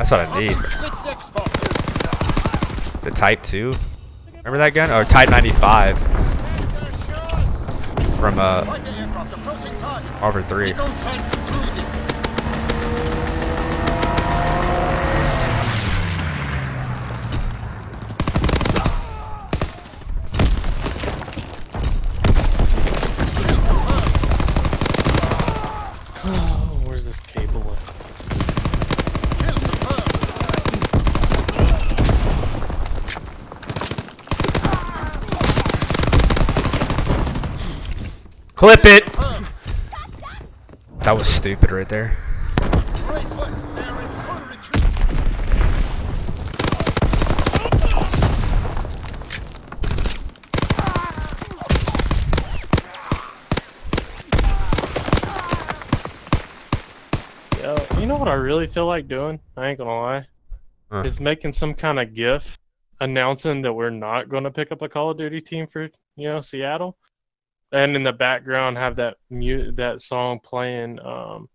That's what I need. The Type 2. Remember that gun? Or Type 95 from uh, Harvard 3. Oh, where's this cable? Clip it! That was stupid right there. Yo, you know what I really feel like doing? I ain't gonna lie. Huh. Is making some kind of GIF announcing that we're not going to pick up a Call of Duty team for you know Seattle, and in the background have that mute that song playing. Um,